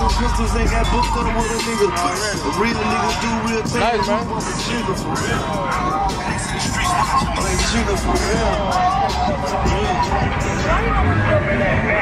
pistols, pistols ain't got books on with a nigga. Real niggas do real things. Nice, man. Sugar for real. Like sugar for real.